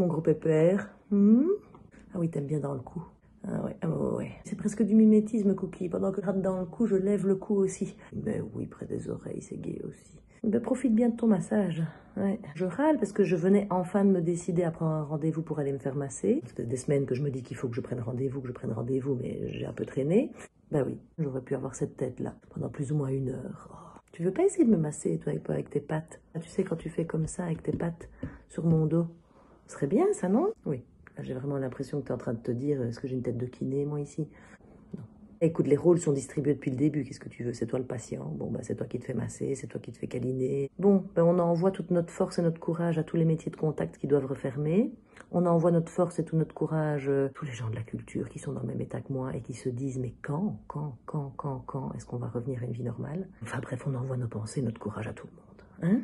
mon gros. Hmm? Ah oui, t'aimes bien dans le cou. Ah ah ouais. C'est presque du mimétisme, Cookie. Pendant que je rate dans le cou, je lève le cou aussi. Mais oui, près des oreilles, c'est gay aussi. Ben, profite bien de ton massage. Ouais. Je râle parce que je venais enfin de me décider à prendre un rendez-vous pour aller me faire masser. Ça fait des semaines que je me dis qu'il faut que je prenne rendez-vous, que je prenne rendez-vous, mais j'ai un peu traîné. Ben oui, j'aurais pu avoir cette tête-là pendant plus ou moins une heure. Oh. Tu veux pas essayer de me masser, toi, avec tes pattes? Tu sais, quand tu fais comme ça, avec tes pattes sur mon dos, ce serait bien, ça, non? Oui. J'ai vraiment l'impression que tu es en train de te dire, est-ce que j'ai une tête de kiné, moi, ici? Non. Écoute, les rôles sont distribués depuis le début. Qu'est-ce que tu veux? C'est toi le patient. Bon, bah, c'est toi qui te fais masser, c'est toi qui te fais câliner. Bon, ben, on envoie toute notre force et notre courage à tous les métiers de contact qui doivent refermer. On envoie notre force et tout notre courage à tous les gens de la culture qui sont dans le même état que moi et qui se disent, mais quand, quand, quand, quand, quand est-ce qu'on va revenir à une vie normale? Enfin bref, on envoie nos pensées, notre courage à tout le monde. Hein?